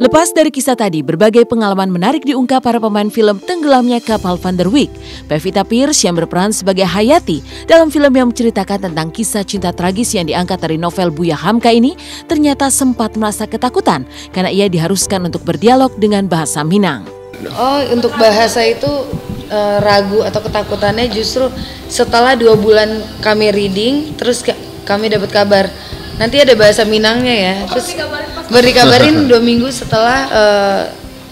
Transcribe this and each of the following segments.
Lepas dari kisah tadi, berbagai pengalaman menarik diungkap para pemain film Tenggelamnya Kapal Van der Wijk. Pevita Pierce yang berperan sebagai Hayati dalam film yang menceritakan tentang kisah cinta tragis yang diangkat dari novel Buya Hamka ini ternyata sempat merasa ketakutan karena ia diharuskan untuk berdialog dengan bahasa Minang. Oh, untuk bahasa itu uh, ragu atau ketakutannya justru setelah dua bulan kami reading, terus kami dapat kabar nanti ada bahasa Minangnya ya. Terus baru dikabarin dua minggu setelah uh,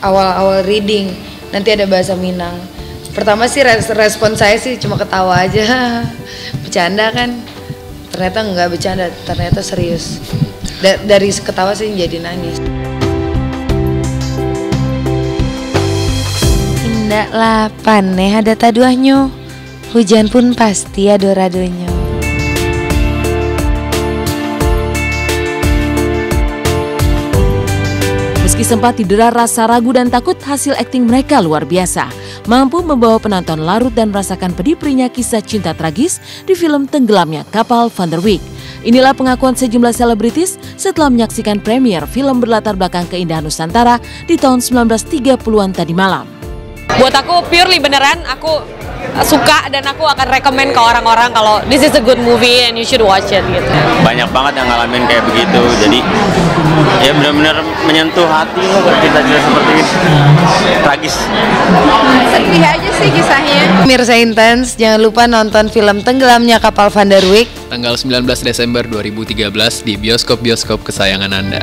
awal-awal reading. Nanti ada bahasa Minang. Pertama sih respon saya sih cuma ketawa aja. Bercanda kan? Ternyata nggak bercanda ternyata serius. Da dari ketawa sih jadi nangis. Indah lah paneh ada taduahnya. Hujan pun pasti ada radonya Meski sempat didera rasa ragu dan takut, hasil akting mereka luar biasa. Mampu membawa penonton larut dan merasakan pedih-perihnya kisah cinta tragis di film Tenggelamnya Kapal Van der Wijk. Inilah pengakuan sejumlah selebritis setelah menyaksikan premier film berlatar belakang keindahan Nusantara di tahun 1930-an tadi malam. Buat aku purely beneran, aku suka dan aku akan rekomend ke orang-orang kalau this is a good movie and you should watch it gitu. Banyak banget yang ngalamin kayak begitu. Jadi ya benar-benar menyentuh hati loh kita cerita seperti ini. Tragis. Sedih aja sih kisahnya. Mirsa Intens, jangan lupa nonton film Tenggelamnya Kapal Van der Wijk tanggal 19 Desember 2013 di bioskop-bioskop kesayangan Anda.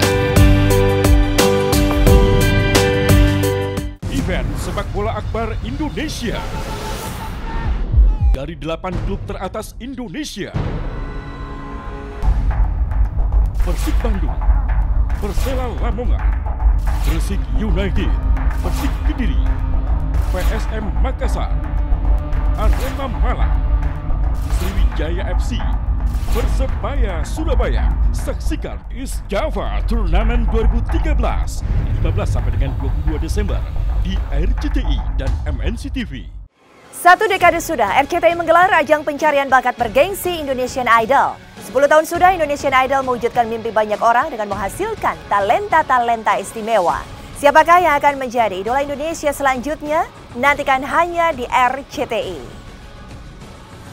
Event Sepak Bola Akbar Indonesia dari delapan klub teratas Indonesia. Persik Bandung, Persela Lamongan, Gresik United, Persik Kediri, PSM Makassar, Arema Malang, Sriwijaya FC, Persebaya Surabaya. Saksikan East Java Turnamen 2013 15 sampai dengan 22 Desember di RCTI dan MNC TV. Satu dekade sudah, RCTI menggelar ajang pencarian bakat bergengsi Indonesian Idol. Sepuluh tahun sudah Indonesian Idol mewujudkan mimpi banyak orang dengan menghasilkan talenta-talenta istimewa. Siapakah yang akan menjadi idola Indonesia selanjutnya? Nantikan hanya di RCTI.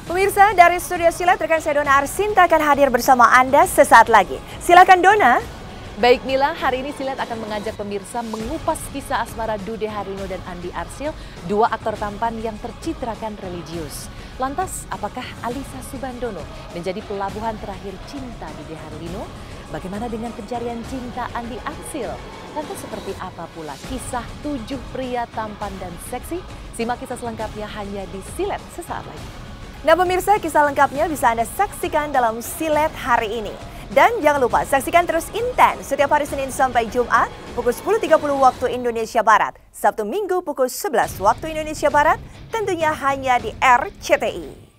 Pemirsa dari Studio Silat, rekan saya Dona Arsinta akan hadir bersama Anda sesaat lagi. Silakan Dona. Baik Mila, hari ini Silat akan mengajak pemirsa mengupas kisah asmara Dude Harino dan Andi Arsil, dua aktor tampan yang tercitrakan religius. Lantas, apakah Alisa Subandono menjadi pelabuhan terakhir cinta Dude Harino? Bagaimana dengan pencarian cinta Andi Arsil? Lantas seperti apa pula kisah tujuh pria tampan dan seksi? Simak kisah selengkapnya hanya di Silet sesaat lagi. Nah pemirsa, kisah lengkapnya bisa Anda saksikan dalam Silet hari ini. Dan jangan lupa saksikan terus Inten setiap hari Senin sampai Jumat pukul 10.30 waktu Indonesia Barat. Sabtu Minggu pukul 11 waktu Indonesia Barat tentunya hanya di RCTI.